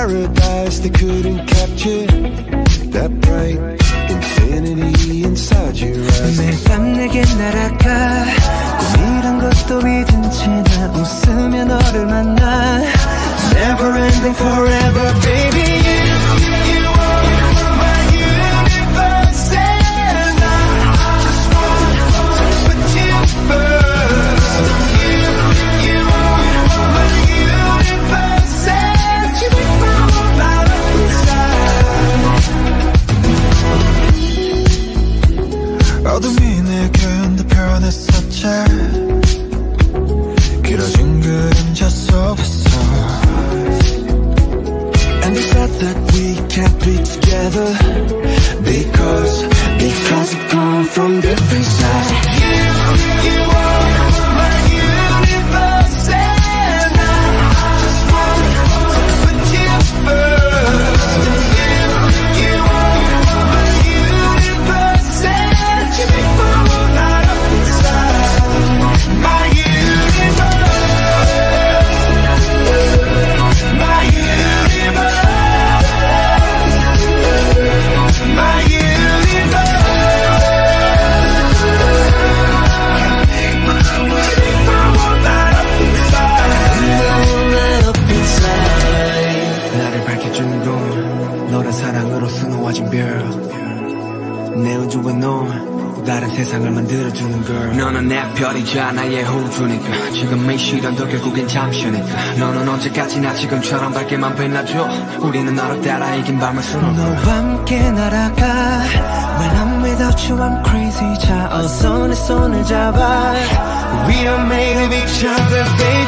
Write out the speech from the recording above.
paradise they couldn't capture that bright infinity inside your eyes 매일 밤 내게 날아가 꿈이란 것도 믿은 채 나 웃으며 너를 만나 Never ending forever baby Because, because we come from different 내 우주가 너 다른 세상을 만들어주는 걸 너는 내 별이잖아 얘 호주니까 지금 이 시련도 결국엔 잠시니까 너는 언제까지나 지금처럼 밝게만 빛나줘 우리는 너를 따라 이긴 밤을 수놓 너와 함께 날아가 When I'm without you I'm crazy 자 어서 내 손을 잡아 We are m a k e a big c h other baby